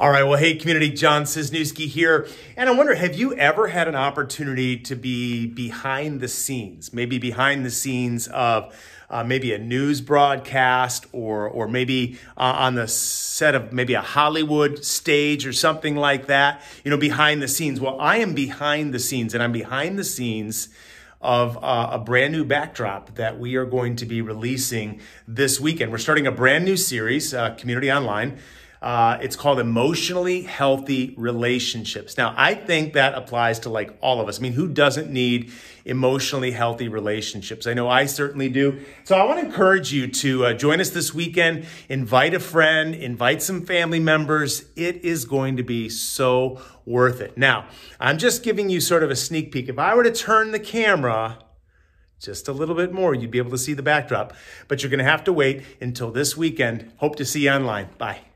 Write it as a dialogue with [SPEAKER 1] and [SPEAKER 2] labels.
[SPEAKER 1] All right, well, hey, community, John Cisnewski here. And I wonder, have you ever had an opportunity to be behind the scenes, maybe behind the scenes of uh, maybe a news broadcast or, or maybe uh, on the set of maybe a Hollywood stage or something like that, you know, behind the scenes? Well, I am behind the scenes and I'm behind the scenes of uh, a brand new backdrop that we are going to be releasing this weekend. We're starting a brand new series, uh, Community Online. Uh, it's called Emotionally Healthy Relationships. Now, I think that applies to like all of us. I mean, who doesn't need emotionally healthy relationships? I know I certainly do. So I want to encourage you to uh, join us this weekend. Invite a friend, invite some family members. It is going to be so worth it. Now, I'm just giving you sort of a sneak peek. If I were to turn the camera, just a little bit more, you'd be able to see the backdrop. But you're going to have to wait until this weekend. Hope to see you online. Bye.